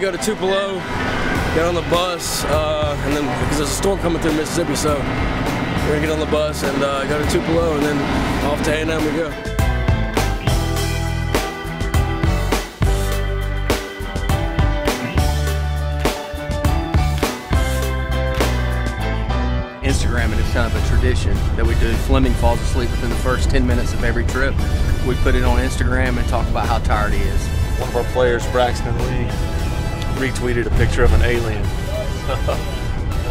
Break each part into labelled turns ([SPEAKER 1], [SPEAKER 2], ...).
[SPEAKER 1] getting ready to go to Tupelo, get on the bus, uh, and then because there's a storm coming through Mississippi, so we're gonna get on the bus and uh, go to Tupelo, and then off to A&M we go.
[SPEAKER 2] Instagram, and it's kind of a tradition that we do. Fleming falls asleep within the first 10 minutes of every trip. We put it on Instagram and talk about how tired he is.
[SPEAKER 3] One of our players, Braxton Lee, retweeted a picture of an alien.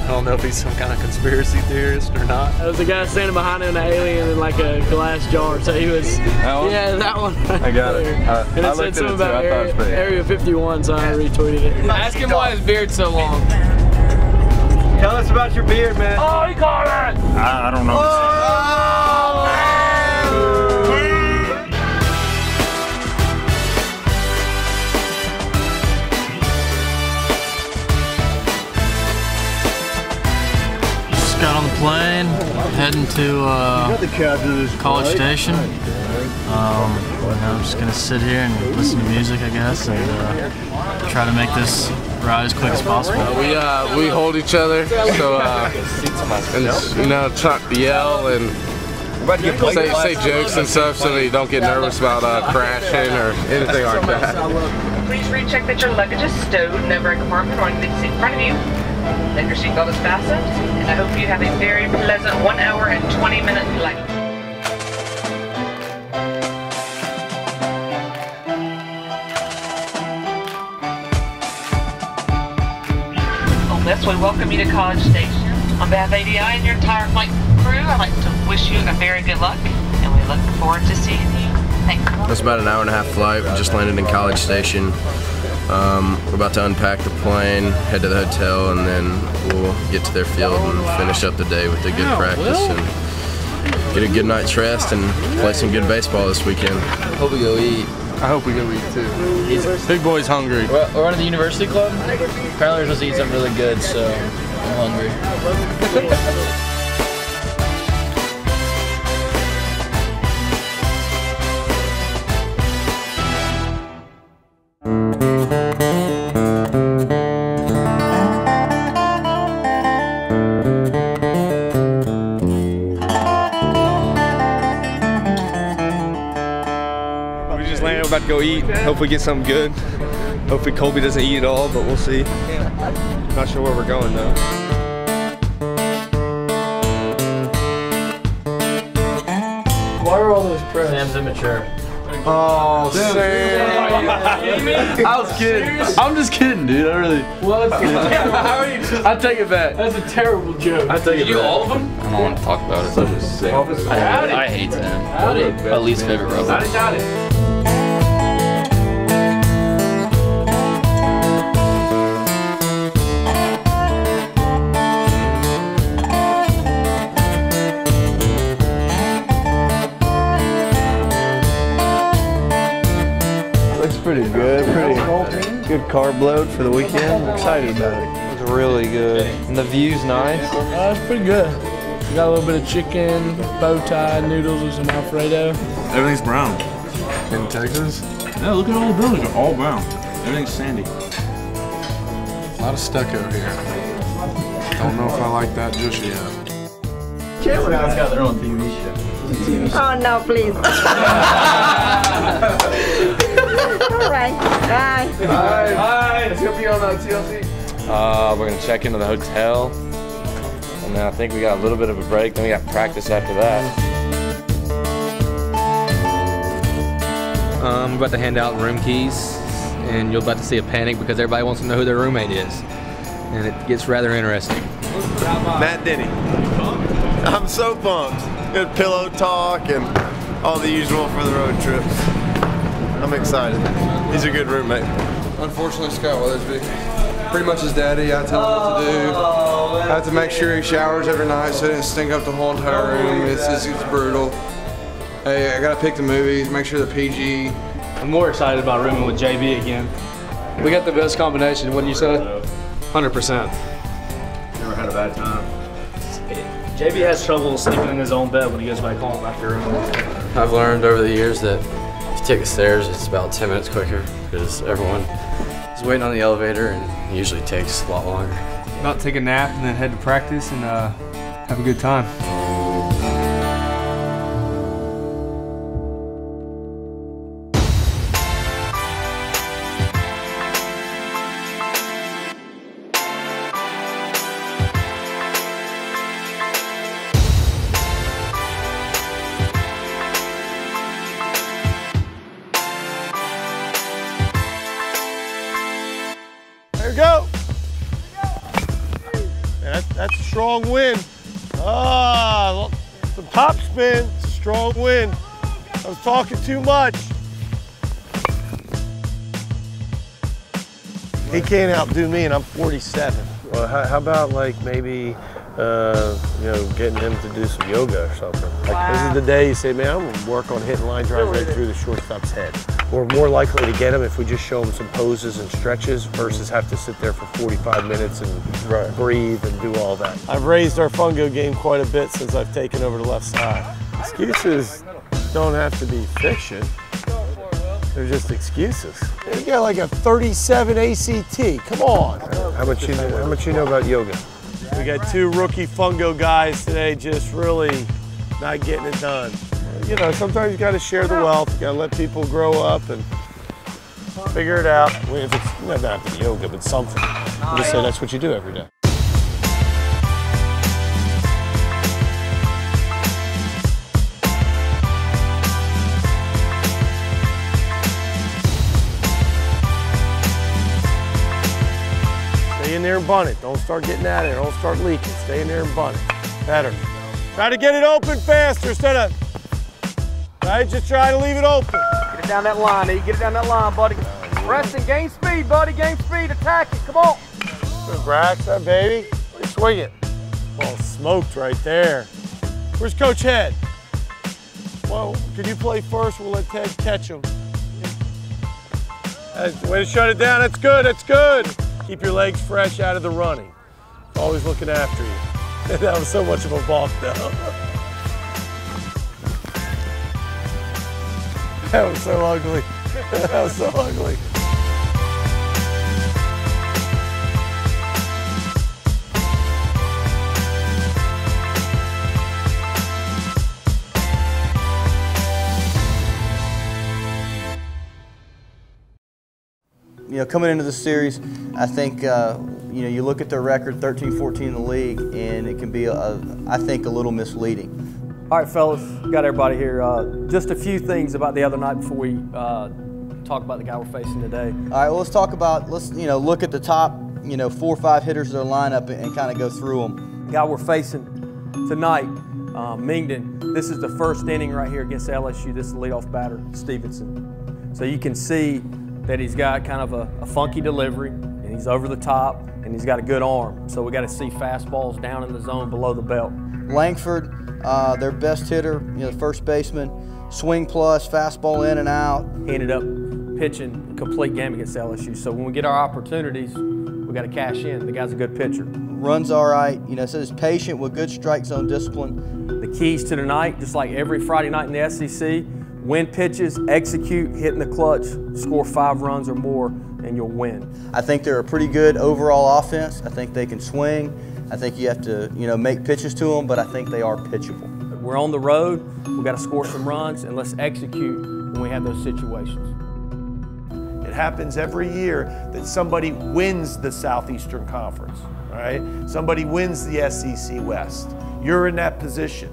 [SPEAKER 3] I don't know if he's some kind of conspiracy theorist or not.
[SPEAKER 4] There was a guy standing behind an alien in like a glass jar, so he was.
[SPEAKER 3] That one?
[SPEAKER 4] Yeah, that one. Right
[SPEAKER 3] I got it.
[SPEAKER 4] there.
[SPEAKER 3] I-
[SPEAKER 4] and it
[SPEAKER 3] looked
[SPEAKER 4] said something
[SPEAKER 3] it too.
[SPEAKER 4] about
[SPEAKER 3] I thought it was
[SPEAKER 4] area, area 51, so I retweeted it.
[SPEAKER 5] Ask him why his beard's so long.
[SPEAKER 4] Tell us about your beard, man.
[SPEAKER 5] Oh, he caught it!
[SPEAKER 3] I, I don't know. Oh!
[SPEAKER 6] Just got on the plane, heading to uh, College Station. Um, you I'm just gonna sit here and listen to music, I guess, and uh, try to make this ride as quick as possible.
[SPEAKER 5] We uh we hold each other, so uh, and you know try to yell and say say jokes and stuff, so that you don't get nervous about uh, crashing or anything like that.
[SPEAKER 7] Please recheck that your luggage is stowed in the a compartment or in the seat in front of you. That your seatbelt is fastened, and I hope you have a very pleasant one hour and 20 minute flight. On this, we welcome you to College Station. On behalf of ADI and your entire flight crew, I'd like to wish you a very good luck, and we look forward to seeing you. Thank you.
[SPEAKER 1] It's about an hour and a half flight. We just landed in College Station. Um, we're about to unpack the plane, head to the hotel, and then we'll get to their field and finish up the day with a good practice and get a good night's rest and play some good baseball this weekend.
[SPEAKER 5] Hope we go eat.
[SPEAKER 3] I hope we go eat too.
[SPEAKER 5] Big boy's hungry.
[SPEAKER 6] We're, we're on the university club. Apparently, we're supposed to eat something really good, so I'm hungry.
[SPEAKER 3] go eat. Hopefully get something good. Hopefully Colby doesn't eat it all, but we'll see. Not sure where we're going though.
[SPEAKER 4] Why are all those press?
[SPEAKER 6] Sam's immature.
[SPEAKER 3] Oh, Sam.
[SPEAKER 6] I was kidding. I'm just kidding, dude. I really.
[SPEAKER 4] Well, that's,
[SPEAKER 6] I take it back.
[SPEAKER 4] that's a terrible joke.
[SPEAKER 6] I take it back.
[SPEAKER 5] all of them?
[SPEAKER 6] I don't want to talk about it. I, I hate Sam. My least favorite rubber.
[SPEAKER 3] Looks pretty good. Pretty good carb load for the weekend. I'm excited about it. It's really good. And the view's nice.
[SPEAKER 4] Uh, it's pretty good. We got a little bit of chicken, bow tie, noodles, and some Alfredo.
[SPEAKER 8] Everything's brown. In Texas? Yeah, look at all the buildings. They're all brown. Everything's sandy. A lot of stucco here. I don't know if I like that just yet.
[SPEAKER 6] Everyone's got their own TV show.
[SPEAKER 9] Oh, no, please. All right. Bye.
[SPEAKER 5] Uh, we're gonna check into the hotel, and then I think we got a little bit of a break. Then we got practice after that.
[SPEAKER 2] Um, we're about to hand out room keys, and you're about to see a panic because everybody wants to know who their roommate is. And it gets rather interesting.
[SPEAKER 10] Matt Denny. I'm so pumped. Good pillow talk and all the usual for the road trip. I'm excited. He's a good roommate.
[SPEAKER 8] Unfortunately, Scott Weathersby. Pretty much his daddy. I tell him what to do. I have to make sure he showers every night so he doesn't stink up the whole entire room. It's, it's, it's brutal. Hey, I gotta pick the movies, make sure they're PG.
[SPEAKER 4] I'm more excited about rooming with JB again. We got the best combination, wouldn't you say? 100%.
[SPEAKER 6] Never had a bad time.
[SPEAKER 4] JB has trouble sleeping in his own bed when he goes back home after rooming.
[SPEAKER 1] I've learned over the years that if you take the stairs, it's about 10 minutes quicker because everyone
[SPEAKER 11] is waiting on the elevator and it usually takes a lot longer.
[SPEAKER 12] About to take a nap and then head to practice and uh, have a good time.
[SPEAKER 13] Strong win. Ah, some top spin, strong wind. I was talking too much. He can't outdo me, and I'm 47.
[SPEAKER 14] Well, how, how about like maybe, uh, you know, getting him to do some yoga or something? Like this is the day you say, man, I'm gonna work on hitting line drives right through the shortstop's head. We're more likely to get them if we just show them some poses and stretches versus have to sit there for 45 minutes and breathe and do all that.
[SPEAKER 13] I've raised our fungo game quite a bit since I've taken over the left side. Excuses don't have to be fiction. They're just excuses. You got like a 37 ACT. Come on.
[SPEAKER 14] How much you know, how much you know about yoga?
[SPEAKER 13] We got two rookie fungo guys today just really not getting it done. You know, sometimes you got to share the wealth. You got to let people grow up and figure it out. If it's be yoga, but something. You just say that's what you do every day. Stay in there and bun it. Don't start getting at it. Don't start leaking. Stay in there and bun it. Better. Try to get it open faster instead of, right? Just try to leave it open.
[SPEAKER 15] Get it down that line, E. Get it down that line, buddy. Preston, gain speed, buddy. Gain speed. Attack it. Come on.
[SPEAKER 13] Good, Brax, that baby. Swing it. Ball smoked right there. Where's Coach Head? Well, can you play first? We'll let Ted catch him. That's way to shut it down. That's good. That's good. Keep your legs fresh out of the running. Always looking after you. that was so much of a balk, though. that was so ugly. that was so ugly.
[SPEAKER 16] You know, coming into the series, I think, uh, you know, you look at their record, 13, 14 in the league, and it can be, a, I think, a little misleading.
[SPEAKER 15] All right, fellas, got everybody here. Uh, just a few things about the other night before we uh, talk about the guy we're facing today.
[SPEAKER 16] All right, well, let's talk about, let's, you know, look at the top, you know, four or five hitters of their lineup and, and kind of go through them.
[SPEAKER 15] The guy we're facing tonight, uh, Mengden, this is the first inning right here against LSU. This is the leadoff batter, Stevenson. So you can see that he's got kind of a, a funky delivery, and he's over the top, and he's got a good arm. So we got to see fastballs down in the zone below the belt.
[SPEAKER 16] Lankford, uh, their best hitter, you know, first baseman, swing plus, fastball in and out.
[SPEAKER 15] He ended up pitching a complete game against LSU. So when we get our opportunities, we got to cash in. The guy's a good pitcher.
[SPEAKER 16] Runs all right, you know, says patient with good strike zone discipline.
[SPEAKER 15] The keys to tonight, just like every Friday night in the SEC, win pitches, execute, hit in the clutch, score five runs or more, and you'll win.
[SPEAKER 16] I think they're a pretty good overall offense. I think they can swing. I think you have to, you know, make pitches to them, but I think they are pitchable.
[SPEAKER 15] We're on the road. We've got to score some runs, and let's execute when we have those situations.
[SPEAKER 13] It happens every year that somebody wins the Southeastern Conference, all right? Somebody wins the SEC West. You're in that position.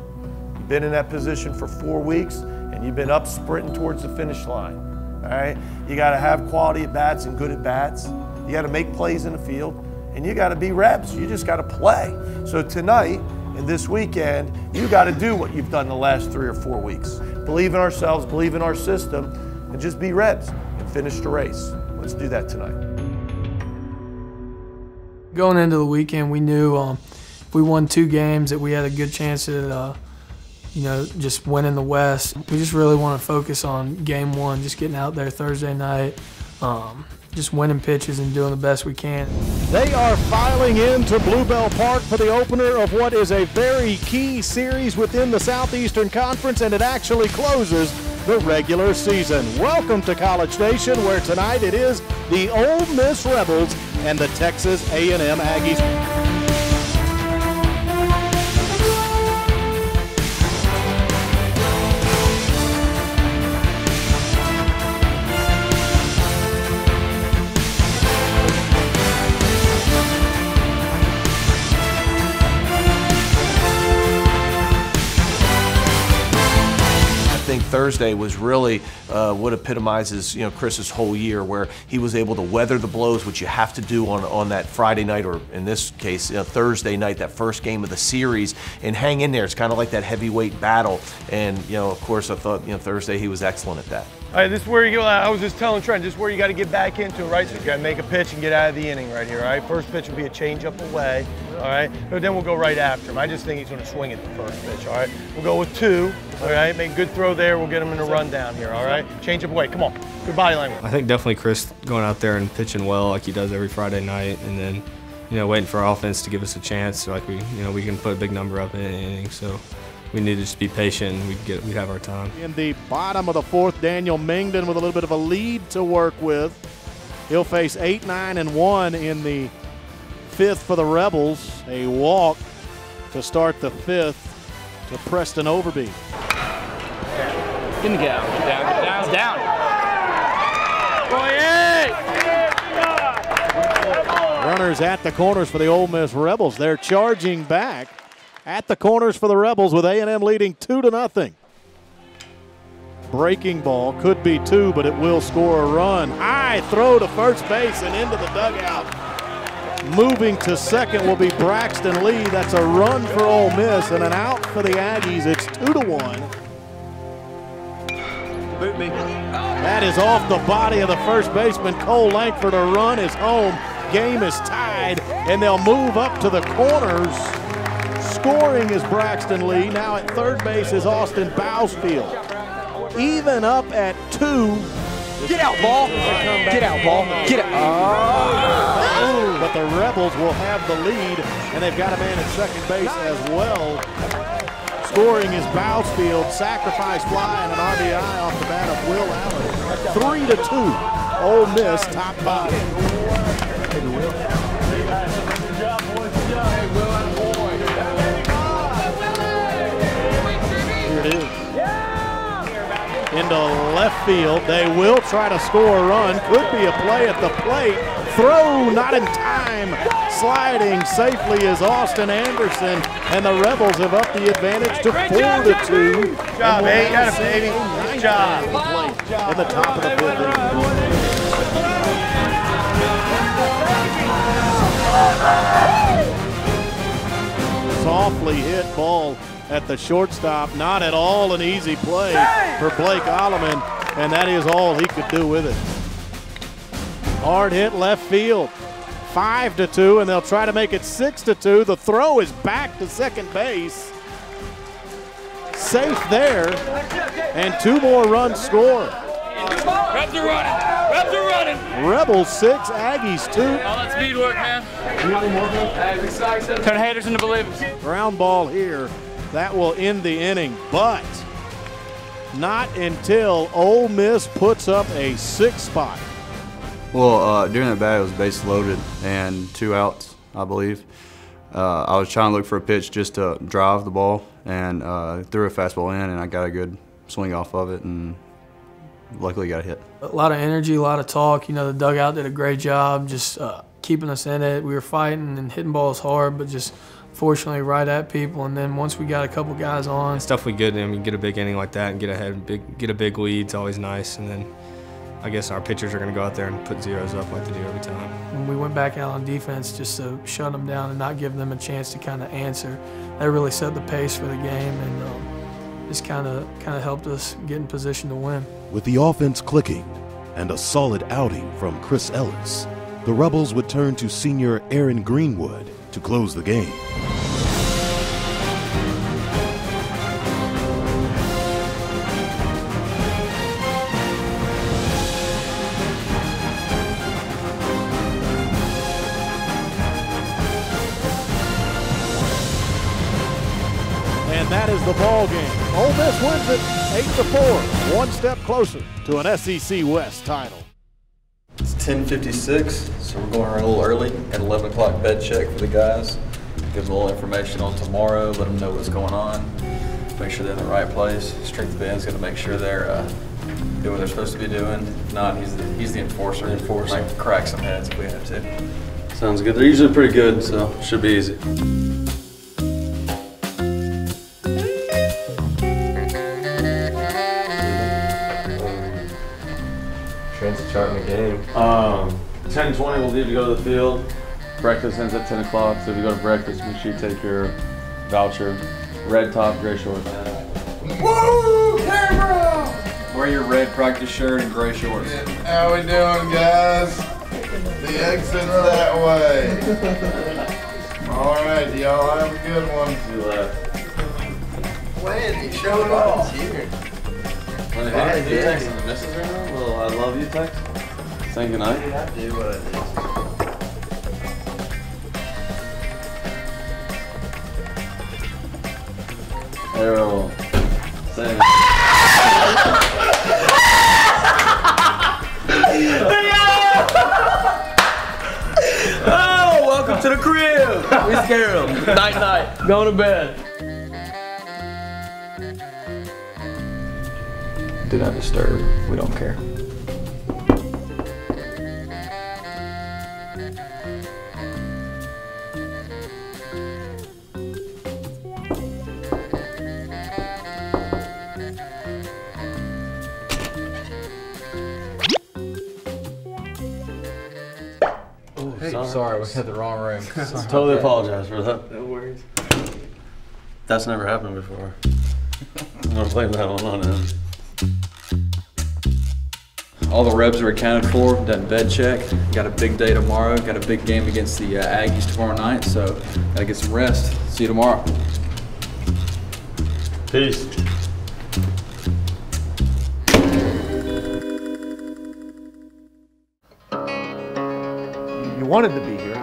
[SPEAKER 13] You've been in that position for four weeks, and you've been up sprinting towards the finish line, all right? You got to have quality at bats and good at bats. You got to make plays in the field, and you got to be reps. You just got to play. So tonight and this weekend, you got to do what you've done the last three or four weeks. Believe in ourselves, believe in our system, and just be reps and finish the race. Let's do that tonight.
[SPEAKER 17] Going into the weekend, we knew um, if we won two games that we had a good chance at, uh, you know, just winning the West. We just really want to focus on game one, just getting out there Thursday night, um, just winning pitches and doing the best we can.
[SPEAKER 18] They are filing into Blue Bell Park for the opener of what is a very key series within the Southeastern Conference, and it actually closes the regular season. Welcome to College Station, where tonight it is the Ole Miss Rebels and the Texas A&M Aggies.
[SPEAKER 19] Thursday was really uh, what epitomizes you know Chris's whole year, where he was able to weather the blows, which you have to do on on that Friday night, or in this case you know, Thursday night, that first game of the series, and hang in there. It's kind of like that heavyweight battle, and you know, of course, I thought you know Thursday he was excellent at that.
[SPEAKER 13] All right, this is where you. I was just telling Trent, this is where you got to get back into it, right? So you got to make a pitch and get out of the inning right here, all right? First pitch will be a changeup away, all right? But then we'll go right after him. I just think he's going to swing at the first pitch, all right? We'll go with two, all right? Make a good throw there. We'll get him in a run down here, all right? Change up away. Come on. Good body language.
[SPEAKER 20] I think definitely Chris going out there and pitching well like he does every Friday night, and then you know waiting for our offense to give us a chance, so like we you know we can put a big number up in an inning. So we need to just be patient we'd, get, we'd have our time.
[SPEAKER 18] In the bottom of the fourth, Daniel Mengden with a little bit of a lead to work with. He'll face 8, 9, and 1 in the fifth for the Rebels. A walk to start the fifth to Preston Overby.
[SPEAKER 4] In the gap. Down, down, down.
[SPEAKER 18] Runners at the corners for the Ole Miss Rebels. They're charging back at the corners for the Rebels with A&M leading 2 to nothing. Breaking ball could be two, but it will score a run. High throw to first base and into the dugout. Moving to second will be Braxton Lee. That's a run for Ole Miss and an out for the Aggies. It's two to one.
[SPEAKER 4] Boot me.
[SPEAKER 18] That is off the body of the first baseman. Cole Lankford. A run is home. Game is tied, and they'll move up to the corners. Scoring is Braxton Lee. Now at third base is Austin Bousfield. Even up at two.
[SPEAKER 4] Get out, ball. Get out, ball. Get out.
[SPEAKER 18] Oh. But the Rebels will have the lead, and they've got a man at second base as well. Scoring is Bousfield. Sacrifice fly and an RBI off the bat of Will Allen. Three to two. Ole Miss top bottom. Into left field. They will try to score a run. Could be a play at the plate. Throw not in time. Sliding safely is Austin Anderson, and the Rebels have upped the advantage to four to two.
[SPEAKER 13] Good job, baby. Got it, baby. Good job.
[SPEAKER 18] In the top of the fifth. Softly hit ball at the shortstop. Not at all an easy play for Blake Allemand, and that is all he could do with it. Hard hit left field. Five to two, and they'll try to make it six to two. The throw is back to second base. Safe there, and two more runs scored.
[SPEAKER 4] Rebs are running. Rebs are running.
[SPEAKER 18] Rebels six, Aggies two.
[SPEAKER 4] All that speed work, man. Turn haters into believers.
[SPEAKER 18] Ground ball here. That will end the inning, but not until Ole Miss puts up a six spot.
[SPEAKER 21] Well, uh, during that bat, it was base loaded and two outs, I believe. Uh, I was trying to look for a pitch just to drive the ball and uh, threw a fastball in, and I got a good swing off of it, and luckily got a hit.
[SPEAKER 17] A lot of energy, a lot of talk. You know, the dugout did a great job just uh, keeping us in it. We were fighting and hitting balls hard, but just fortunately right at people. And then once we got a couple guys on,
[SPEAKER 20] it's definitely good. I mean, get a big inning like that and get ahead, big, get a big lead. It's always nice. And then I guess our pitchers are going to go out there and put zeros up like they do every time.
[SPEAKER 17] When we went back out on defense just to shut them down and not give them a chance to kind of answer, that really set the pace for the game and um, just kind of kind of helped us get in position to win.
[SPEAKER 18] With the offense clicking and a solid outing from Chris Ellis, the Rebels would turn to senior Aaron Greenwood to close the game. And that is the ball game. Ole Miss wins it 8 to 4, one step closer to an SEC West title.
[SPEAKER 14] It's 10:56, so we're going a little early at 11 o'clock bed check for the guys. Give them a little information on tomorrow, let them know what's going on, make sure they're in the right place. Strength band's going to make sure they're uh, doing what they're supposed to be doing. If not, he's the, he's the enforcer. enforcer. Might crack some heads if we have to.
[SPEAKER 22] Sounds good. They're usually pretty good, so should be easy.
[SPEAKER 23] Trent's charting the game.
[SPEAKER 22] Um, 10:20, we'll leave to go to the field. Breakfast ends at 10 o'clock, so if you go to breakfast, make sure you take your voucher. Red top, gray shorts.
[SPEAKER 10] Woo! Camera!
[SPEAKER 14] Wear your red practice shirt and gray shorts.
[SPEAKER 10] How we doing, guys? The exit's that way. All right, y'all have a good one.
[SPEAKER 22] You left.
[SPEAKER 10] When he showed off.
[SPEAKER 22] Hey,
[SPEAKER 10] I
[SPEAKER 22] hey, you
[SPEAKER 10] did.
[SPEAKER 22] texting the missus right now? Little I love you text? Saying goodnight?
[SPEAKER 10] I do what I do.
[SPEAKER 22] Errol. Saying.
[SPEAKER 24] Oh, welcome to the crib. We scare them. Night, night. Going to bed.
[SPEAKER 14] Do not disturb. We don't care.
[SPEAKER 22] Hey,
[SPEAKER 14] sorry, we had the wrong room.
[SPEAKER 22] Totally apologize for that.
[SPEAKER 14] No worries.
[SPEAKER 22] That's never happened before. I'm gonna blame that one on him.
[SPEAKER 14] All the rebs are accounted for, done bed check. Got a big day tomorrow. Got a big game against the uh, Aggies tomorrow night, so gotta get some rest. See you tomorrow.
[SPEAKER 22] Peace.
[SPEAKER 13] You wanted to be here.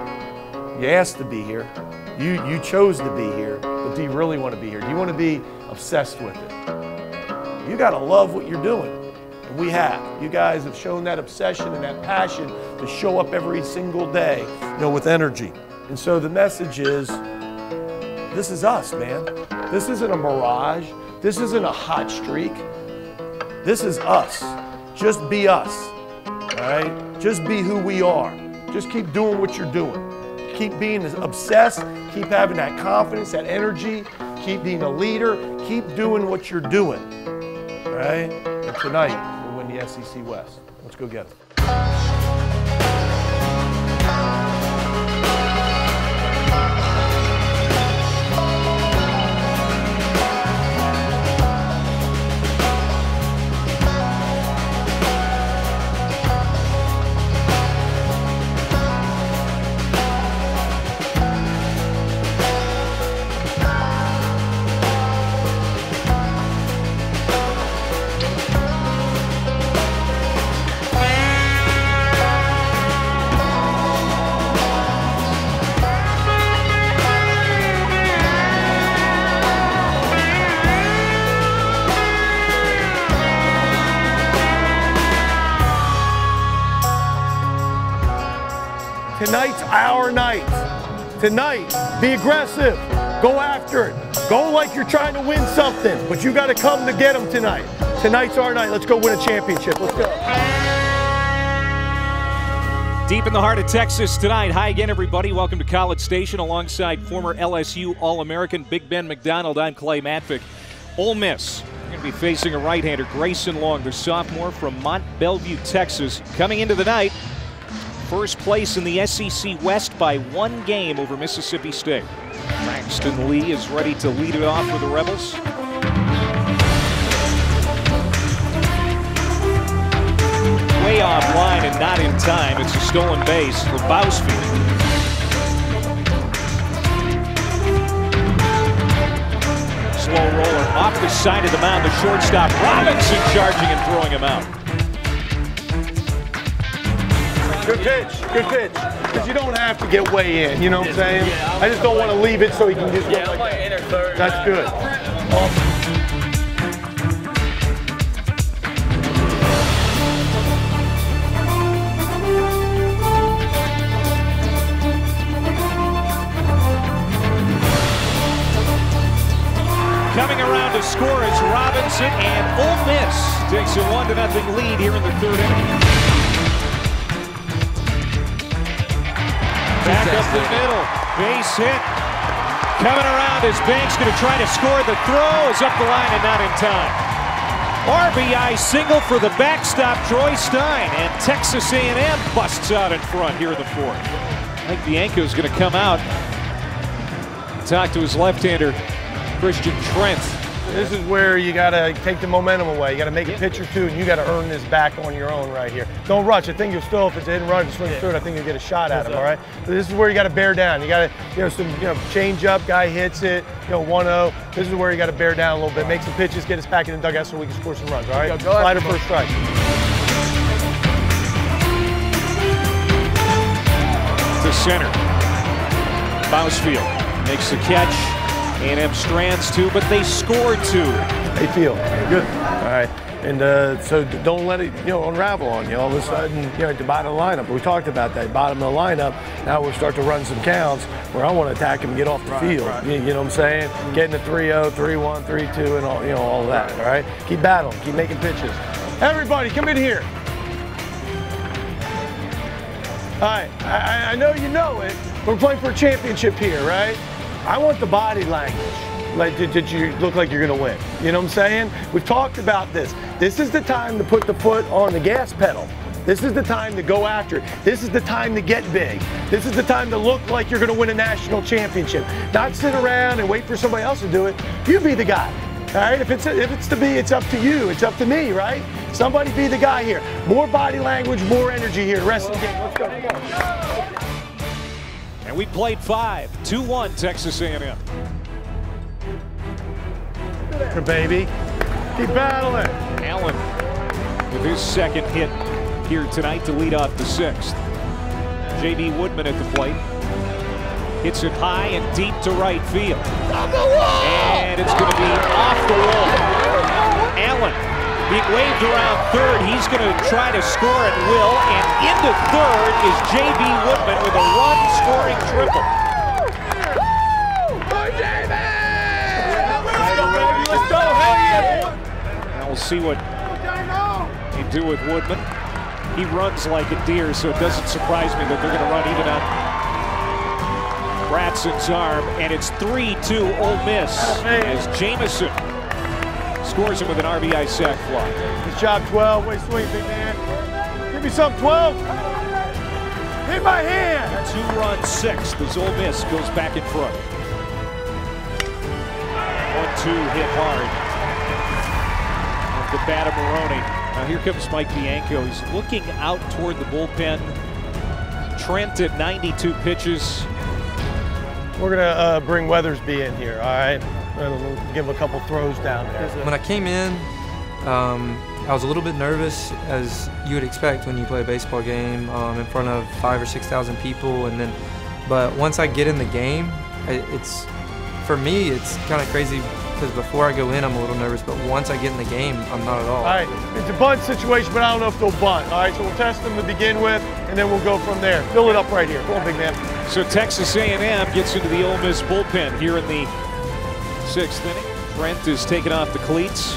[SPEAKER 13] You asked to be here. You, you chose to be here. But do you really want to be here? Do you want to be obsessed with it? You got to love what you're doing. We have. You guys have shown that obsession and that passion to show up every single day, you know, with energy. And so the message is this is us, man. This isn't a mirage. This isn't a hot streak. This is us. Just be us. All right? Just be who we are. Just keep doing what you're doing. Keep being obsessed. Keep having that confidence, that energy. Keep being a leader. Keep doing what you're doing. All right? And tonight, SEC West. Let's go get it. Tonight, be aggressive. Go after it. Go like you're trying to win something, but you got to come to get them tonight. Tonight's our night. Let's go win a championship. Let's go.
[SPEAKER 25] Deep in the heart of Texas tonight. Hi again, everybody. Welcome to College Station alongside former LSU All American Big Ben McDonald. I'm Clay Matvick. Ole Miss. Going to be facing a right hander, Grayson Long, the sophomore from Mont Belvieu, Texas. Coming into the night, first place in the SEC West by one game over Mississippi State. Braxton Lee is ready to lead it off for the Rebels. Way offline and not in time. It's a stolen base for Bousfield. Slow roller off the side of the mound. The shortstop Robinson charging and throwing him out.
[SPEAKER 13] Good pitch. Good pitch. Because you don't have to get way in. You know what I'm saying? I just don't want to leave it so he can just yeah, go like third. That's good.
[SPEAKER 25] Coming around to score is Robinson, and Ole Miss takes a one to nothing lead here in the third inning. Back up the middle, base hit. Coming around is Banks going to try to score. The throw is up the line and not in time. RBI single for the backstop, Troy Stein, and Texas A&M busts out in front here in the fourth. I think Bianco is going to come out, talk to his left-hander, Christian Trent.
[SPEAKER 13] This is where you got to take the momentum away. You got to make a pitch or two, and you got to earn this back on your own right here. Don't rush. I think you'll still, if it's a hit and run, if you swing through it, I think you'll get a shot at him, all right? But this is where you got to bear down. You got to, you know, some, you know, change up, guy hits it, you know, 1-0. This is where you got to bear down a little bit, make some pitches, get us back in the dugout so we can score some runs, all right?
[SPEAKER 25] Go, go
[SPEAKER 13] Slider first strike.
[SPEAKER 25] to center. Bousfield makes the catch. A&M strands two, but they score two.
[SPEAKER 13] They feel good. All right. And uh, so don't let it, you know, unravel on you. All of a sudden, you know, at the bottom of the lineup, we talked about that. Bottom of the lineup, now we'll start to run some counts where I want to attack him and get off the
[SPEAKER 25] Right,
[SPEAKER 13] field.
[SPEAKER 25] right.
[SPEAKER 13] You, you know what I'm saying? Getting to 3-0, 3-1, 3-2, and all, you know, all of that, all right? Keep battling, keep making pitches. Everybody, come in here. All right, I, I- I know you know it. We're playing for a championship here, right? I want the body language. Like, did, did you look like you're going to win? You know what I'm saying? We've talked about this. This is the time to put the foot on the gas pedal. This is the time to go after it. This is the time to get big. This is the time to look like you're going to win a national championship. Not sit around and wait for somebody else to do it. You be the guy. All right, if it's if it's to be, it's up to you. It's up to me, right? Somebody be the guy here. More body language, more energy here. Rest of the game. Let's go.
[SPEAKER 25] And we played five, 2-1 Texas A&M.
[SPEAKER 13] Good baby. Keep battling.
[SPEAKER 25] Allen with his second hit here tonight to lead off the sixth. J.B. Woodman at the plate. Hits it high and deep to right field. And it's going to be off the wall. Allen being waved around third. He's going to try to score at will. And into third is J.B. Woodman with a run-scoring triple. Now we'll see what you do with Woodman. He runs like a deer, so it doesn't surprise me that they're going to run even on Bratson's arm. And it's 3-2 Ole Miss oh, as Jamison scores him with an RBI sac fly.
[SPEAKER 13] Good job, 12. Way swing, big man. Give me some, 12. Hit my hand.
[SPEAKER 25] Two-run sixth as Ole Miss goes back in front. One-two hit hard. The bat of Moroney. Now here comes Mike Bianco. He's looking out toward the bullpen. Trent at 92 pitches.
[SPEAKER 13] We're going to uh, bring Weathersby in here, all right? We'll give him a couple throws down there.
[SPEAKER 26] When I came in, um, I was a little bit nervous, as you would expect when you play a baseball game um, in front of five or six thousand people, and then, but once I get in the game, it's for me it's kind of crazy because before I go in I'm a little nervous, but once I get in the game, I'm not at all.
[SPEAKER 13] All right, it's a bunt situation, but I don't know if they'll bunt. All right, so we'll test them to begin with, and then we'll go from there. Fill it up right here. Go on, big man.
[SPEAKER 25] So Texas A&M gets into the Ole Miss bullpen here in the sixth inning. Trent is taken off the cleats.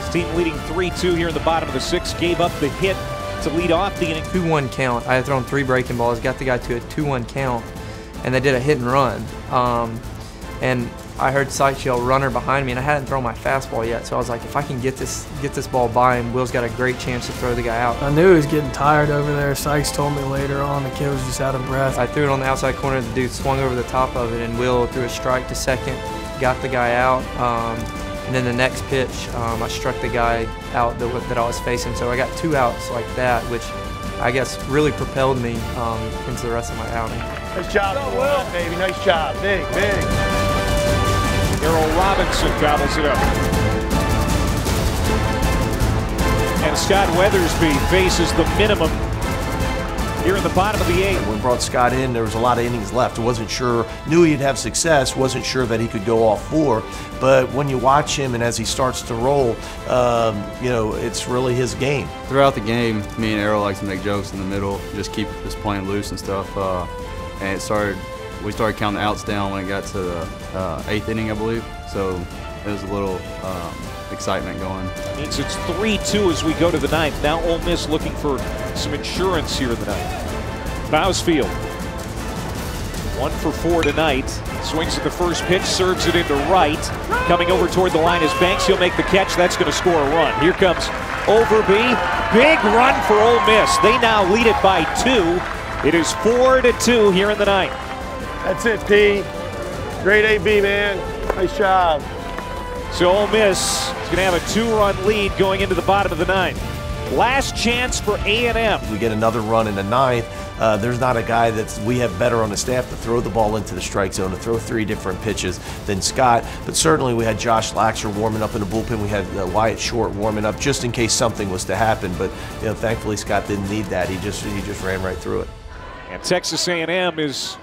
[SPEAKER 25] His team leading 3-2 here in the bottom of the sixth. Gave up the hit to lead off the inning.
[SPEAKER 26] 2-1 count. I had thrown three breaking balls, got the guy to a 2-1 count, and they did a hit and run. Um, and I heard Sikes yell runner behind me, and I hadn't thrown my fastball yet, so I was like, if I can get this get this ball by him, Will's got a great chance to throw the guy out.
[SPEAKER 17] I knew he was getting tired over there. Sikes told me later on the kid was just out of breath.
[SPEAKER 26] I threw it on the outside corner. The dude swung over the top of it, and Will threw a strike to second, got the guy out. Um, and then the next pitch, um, I struck the guy out that, that I was facing. So I got two outs like that, which I guess really propelled me um, into the rest of my outing.
[SPEAKER 13] Nice job, Will, baby. Nice job. Big, big.
[SPEAKER 25] Errol Robinson gobbles it up. And Scott Weathersby faces the minimum here in the bottom of the eighth.
[SPEAKER 19] When we brought Scott in, there was a lot of innings left. I wasn't sure, knew he'd have success, wasn't sure that he could go all four. But when you watch him and as he starts to roll, um, you know, it's really his game.
[SPEAKER 21] Throughout the game, me and Errol like to make jokes in the middle, just keep this playing loose and stuff. Uh, and it started, we started counting the outs down when it got to the uh, eighth inning, I believe. So it was a little um, excitement going.
[SPEAKER 25] Means it's 3-2 as we go to the ninth. Now Ole Miss looking for some insurance here in the ninth. Bousfield, one for four tonight. Swings at the first pitch, serves it into right. Coming over toward the line is Banks. He'll make the catch. That's going to score a run. Here comes Overby. Big run for Ole Miss. They now lead it by two. It is four to two here in the ninth.
[SPEAKER 13] That's it, P. Great AB, man. Nice job.
[SPEAKER 25] So Ole Miss is going to have a two-run lead going into the bottom of the ninth. Last chance for A&M.
[SPEAKER 19] We get another run in the ninth. Uh, there's not a guy that we have better on the staff to throw the ball into the strike zone, to throw three different pitches than Scott. But certainly we had Josh Laxer warming up in the bullpen. We had uh, Wyatt Short warming up just in case something was to happen. But you know, thankfully Scott didn't need that. He just he just ran right through it.
[SPEAKER 25] And Texas A&M is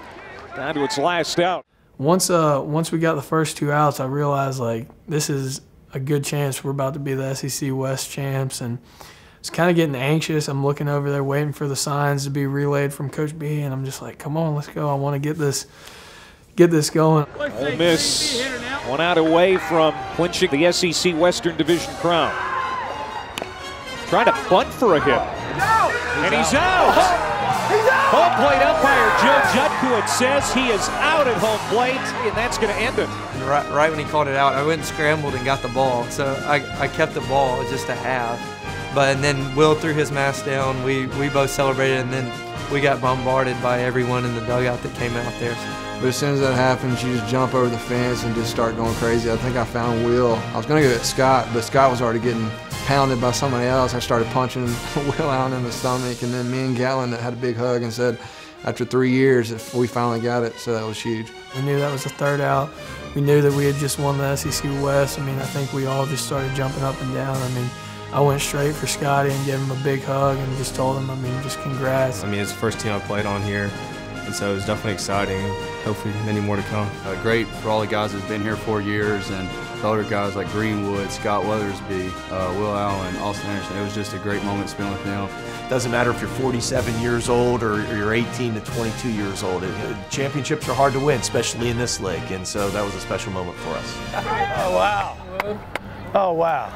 [SPEAKER 25] down to its last out.
[SPEAKER 17] Once uh once we got the first two outs, I realized like this is a good chance we're about to be the SEC West champs and it's kind of getting anxious. I'm looking over there waiting for the signs to be relayed from Coach B and I'm just like, "Come on, let's go. I want to get this get this going."
[SPEAKER 25] Ole Miss one out away from clinching the SEC Western Division crown. Trying to bunt for a hit. And he's out. Home plate umpire Joe Judkowitz says he is out at home plate, and that's going to end it.
[SPEAKER 26] Right, right when he called it out, I went and scrambled and got the ball. So I, I kept the ball just to have. But and then Will threw his mask down. We, we both celebrated, and then we got bombarded by everyone in the dugout that came out there.
[SPEAKER 8] But as soon as that happens, you just jump over the fence and just start going crazy. I think I found Will. I was going to go at Scott, but Scott was already getting pounded by somebody else. I started punching Will out in the stomach, and then me and Gallon had a big hug and said, after three years, if we finally got it, so that was huge.
[SPEAKER 17] We knew that was the third out. We knew that we had just won the SEC West. I mean, I think we all just started jumping up and down. I mean, I went straight for Scotty and gave him a big hug and just told him, I mean, just congrats.
[SPEAKER 20] I mean, it's the first team I played on here, and so it was definitely exciting. Hopefully, many more to come.
[SPEAKER 21] Uh, great for all the guys that's been here four years and the older guys like Greenwood, Scott Weathersby, uh, Will Allen, Austin Anderson. It was just a great moment spent with them.
[SPEAKER 19] Doesn't matter if you're 47 years old or, or you're 18 to 22 years old. It, it, championships are hard to win, especially in this league, and so that was a special moment for us.
[SPEAKER 13] Oh wow. Oh wow!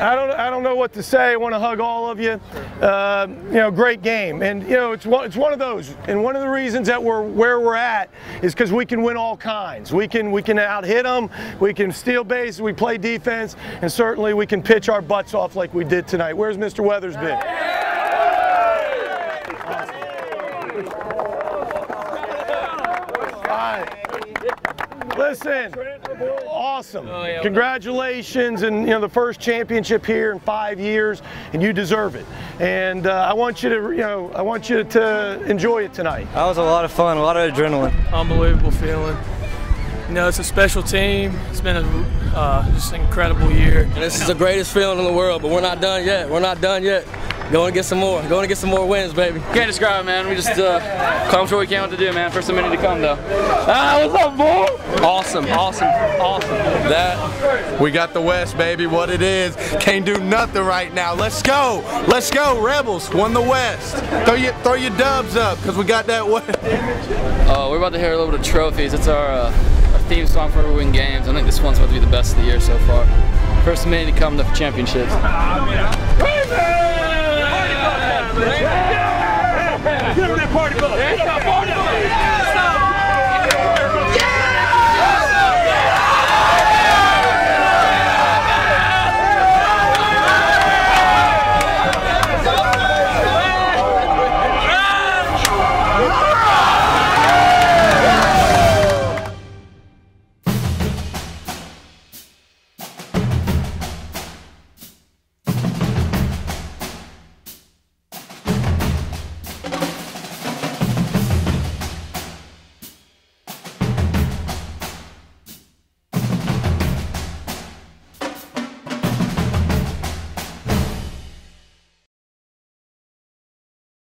[SPEAKER 13] I don't I don't know what to say. I want to hug all of you. Uh, you know, great game, and you know it's one it's one of those. And one of the reasons that we're where we're at is because we can win all kinds. We can we can out hit them. We can steal base. We play defense, and certainly we can pitch our butts off like we did tonight. Where's Mr. Weathers Weathersby? Listen, awesome. Congratulations, and you know the first championship here in five years, and you deserve it. And uh, I want you to, you know, I want you to enjoy it tonight.
[SPEAKER 26] That was a lot of fun, a lot of adrenaline.
[SPEAKER 17] Unbelievable feeling. You know, it's a special team. It's been a uh, just an incredible year.
[SPEAKER 24] And this is the greatest feeling in the world, but we're not done yet. We're not done yet. Going to get some more. Going to get some more wins, baby.
[SPEAKER 11] Can't describe it, man. We just uh, come sure we can't what to do, man. First minute to come, though. Ah, what's up, boy?
[SPEAKER 24] Awesome, awesome, awesome.
[SPEAKER 5] That we got the West, baby. What it is. Can't do nothing right now. Let's go. Let's go, Rebels. Won the West. Throw your throw your dubs up, cause we got that West.
[SPEAKER 11] Uh, we're about to hear a little bit of trophies. It's our, uh, our theme song for we win games. I think this one's about to be the best of the year so far. First minute to come to championships.
[SPEAKER 24] Get over that party bus.